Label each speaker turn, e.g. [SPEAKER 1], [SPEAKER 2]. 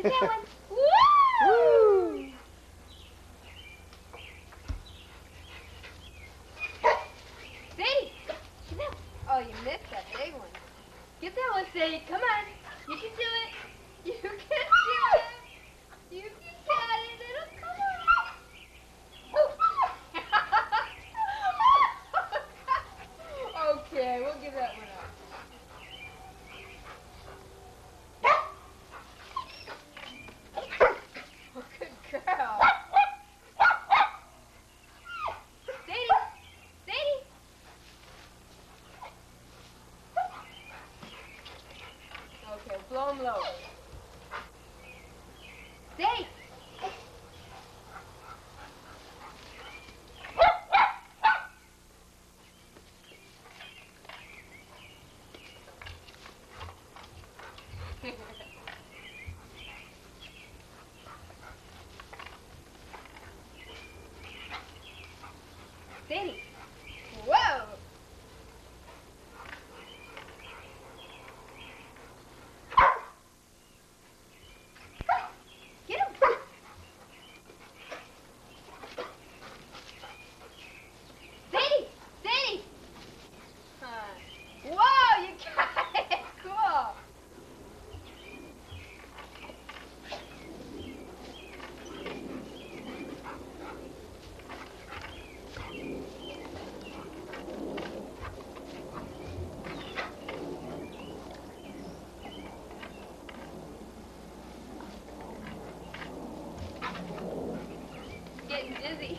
[SPEAKER 1] okay, we'll give that one up. omloop. Dave! Danny. busy.